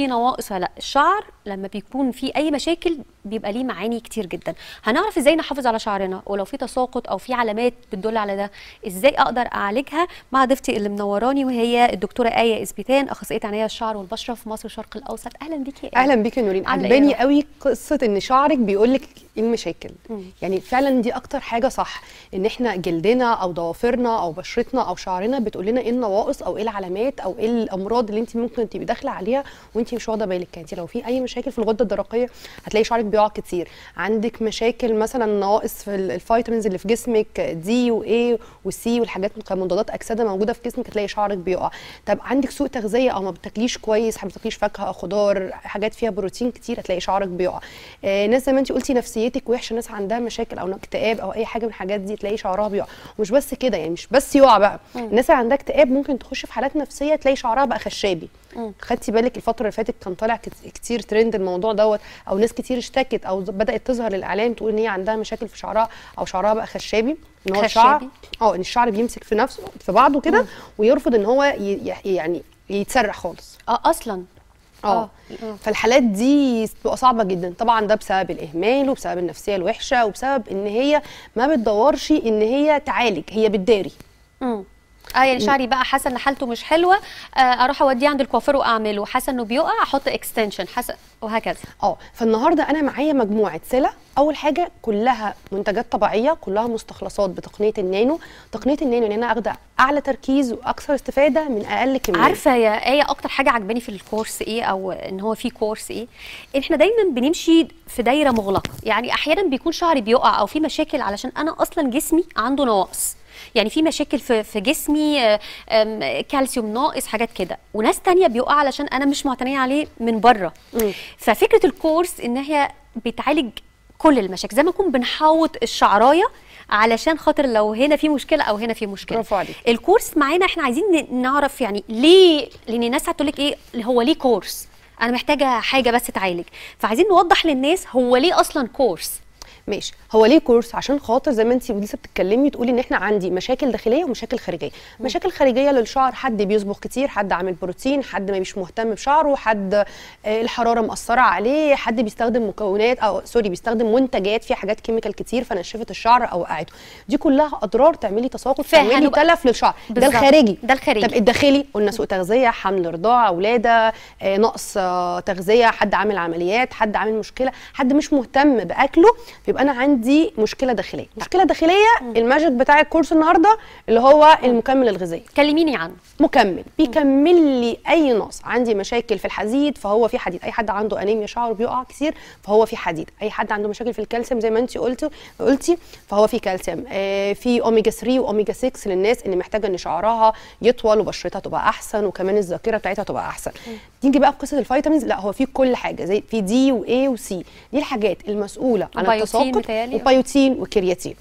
في نواقص ولا لا. الشعر لما بيكون في أي مشاكل بيبقى ليه معاني كتير جدا. هنعرف إزاي نحافظ على شعرنا؟ ولو في تساقط أو في علامات بتدل على ده إزاي أقدر أعالجها؟ مع ضيفتي اللي منوراني وهي الدكتورة آية إسبيتان أخصائية عناية الشعر والبشرة في مصر الشرق الأوسط. أهلا بيكي. يا. أهلا بيكي يا نورين. عاملة عجباني إيه؟ قوي قصة إن شعرك بيقول لك المشاكل؟ مم. يعني فعلا دي أكتر حاجة صح إن إحنا جلدنا أو ضوافرنا أو بشرتنا أو شعرنا بتقول لنا إيه النواقص أو إيه العلامات أو إيه الأمراض اللي أنت ممكن تبقي داخلة عليها وأنت مش واخدة بالك. أنت لو في أي مشاكل في الغدة الدرقية هتلاقي شعرك بيقع كتير. عندك مشاكل مثلا نواقص في ال- ال vitamins اللي في جسمك D و A و C والحاجات كمضادات أكسدة موجودة في جسمك هتلاقي شعرك بيقع. طب عندك سوء تغذية أو ما بتاكليش كويس ما بتاكليش فاكهة أو خضار حاجات فيها بروتين كتير هتلاقي شعرك بيقع. آه ناس زي ما أنت قلتي نفسيتك وحشة ناس عندها مشاكل أو اكتئاب أو أي حاجة من الحاجات دي تلاقي شعرها بيقع. ومش بس كده يعني مش بس يقع بقى. الناس اللي عندها اكتئاب ممكن تخش في حالات نفسية تلاقي شعرها بقى خشابي. خدتي بالك الفترة اللي فاتت كان طالع كت- كتير ترند الموضوع دوت أو ناس كتير اشتكت أو بدأت تظهر الاعلام تقول إن هي عندها مشاكل في شعرها أو شعرها بقى خشابي إن هو الشعر خشابي؟ آه إن الشعر بيمسك في نفسه في بعضه كده ويرفض إن هو يعني يتسرح خالص. آه أصلا. آه. آه. فالحالات دي بتبقى صعبة جدا. طبعا ده بسبب الإهمال وبسبب النفسية الوحشة وبسبب إن هي ما بتدورش إن هي تعالج هي بتداري. آه يعني شعري بقى حاسة إن حالته مش حلوة آه أروح أوديه عند الكوافير وأعمله. حاسة إنه بيقع أحط extension حاسة وهكذا. آه فالنهاردة أنا معايا مجموعة سلع. أول حاجة كلها منتجات طبيعية كلها مستخلصات بتقنية النانو. تقنية النانو إن أنا أخد أعلى تركيز وأكثر استفادة من أقل كمية. عارفة يا آية أكتر حاجة عجباني في الكورس إيه أو إن هو في كورس إيه إحنا دايما بنمشي في دايرة مغلقة. يعني أحيانا بيكون شعري بيقع أو في مشاكل علشان أنا أصلا جسمي عنده نواقص. يعني في مشاكل في في جسمي آه، كالسيوم ناقص حاجات كده. وناس تانية بيقع علشان أنا مش معتنية عليه من بره. ففكرة الكورس إن هي بتعالج كل المشاكل. زي ما نكون بنحوط الشعراية علشان خاطر لو هنا في مشكلة أو هنا في مشكلة. برافو عليك. الكورس معانا إحنا عايزين نعرف يعني ليه لأن الناس هتقول لك إيه هو ليه كورس؟ أنا محتاجة حاجة بس تعالج. فعايزين نوضح للناس هو ليه أصلا كورس. ماشي. هو ليه course؟ عشان خاطر زي ما انت لسه بتتكلمي تقولي ان إحنا عندي مشاكل داخلية ومشاكل خارجية. مشاكل خارجية للشعر حد بيصبغ كتير حد عامل بروتين حد ما مش مهتم بشعره حد آه، الحرارة مأثرة عليه حد بيستخدم مكونات أو sorry بيستخدم منتجات فيها حاجات chemical كتير فنشفت الشعر أو وقعته. دي كلها أضرار تعملي تساقط تعملي تلف للشعر. ده بالظبط. الخارجي. ده الخارجي. طب الداخلي؟ قلنا سوء تغذية حمل رضاعة ولادة آه، نقص آه، تغذية حد عامل عمليات حد عامل مشكلة حد مش مهتم بأكله فيبقى أنا عندي مشكلة داخلية. مشكلة داخلية ال magic بتاع ال course النهارده اللي هو المكمل الغذائي. كلميني عنه. مكمل. بيكمل لي أي نقص. عندي مشاكل في الحديد فهو في حديد. أي حد عنده أنيميا شعره بيقع كتير فهو في حديد. أي حد عنده مشاكل في الكالسيوم زي ما انت قلتي قلتي فهو في كالسيوم. آه في أوميجا 3 وأوميجا 6 للناس اللي محتاجة إن شعرها يطول وبشرتها تبقى أحسن وكمان الذاكرة بتاعتها تبقى أحسن. نيجي بقى في قصة ال vitamins لا هو في كل حاجة زي في D و E و C دي الحاجات المسؤولة عن التساقط. وبيوتين وكرياتين